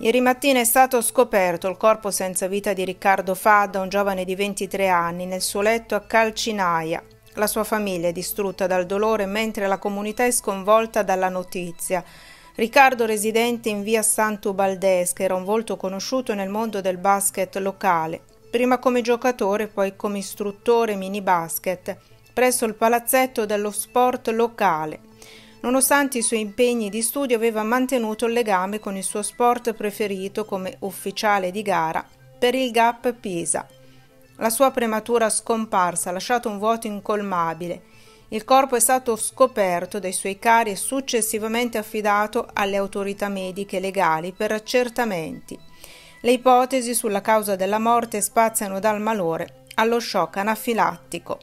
Ieri mattina è stato scoperto il corpo senza vita di Riccardo Fadda, un giovane di 23 anni, nel suo letto a Calcinaia. La sua famiglia è distrutta dal dolore mentre la comunità è sconvolta dalla notizia. Riccardo, residente in via Santo Baldesca, era un volto conosciuto nel mondo del basket locale, prima come giocatore, poi come istruttore mini basket, presso il palazzetto dello sport locale. Nonostante i suoi impegni di studio aveva mantenuto il legame con il suo sport preferito come ufficiale di gara per il Gap Pisa. La sua prematura scomparsa ha lasciato un vuoto incolmabile. Il corpo è stato scoperto dai suoi cari e successivamente affidato alle autorità mediche legali per accertamenti. Le ipotesi sulla causa della morte spaziano dal malore allo shock anafilattico.